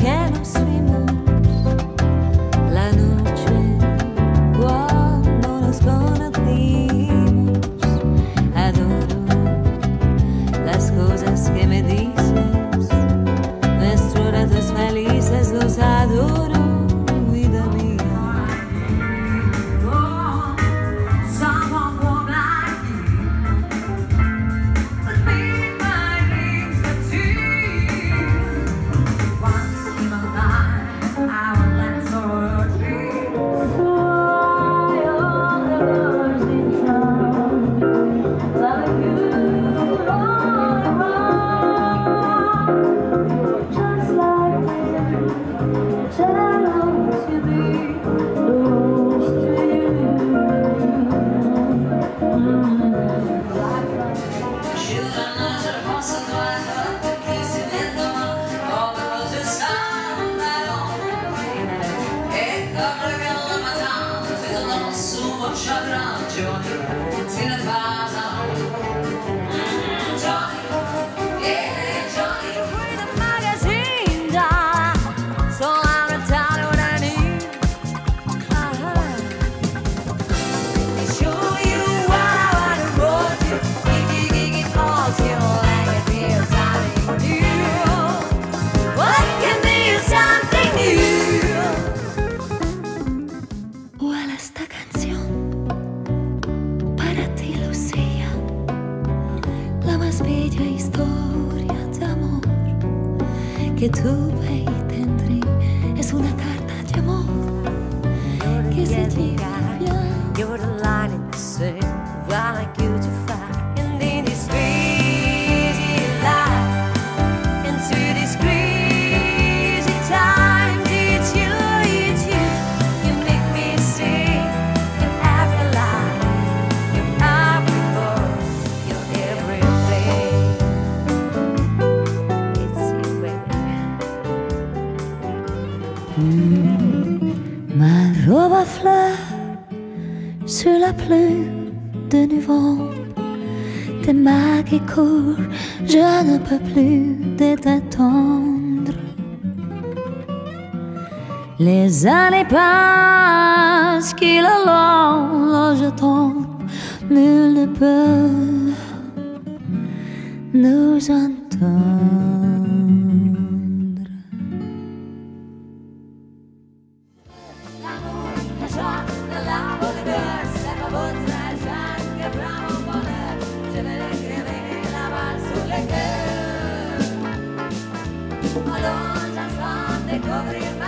Que nos vimos la noche cuando nos conocimos, adoro las cosas que me dices, nuestros ratos felices los adoro. Shadra. Que tuve y tendré es una carta de amor que se lleva Mm. Ma robe à fleurs sur la pluie de novembre. Tes mains qui courent, je ne peux plus de t'attendre. Les années passent, qu'il a long, je nul ne peut nous entendre. добрым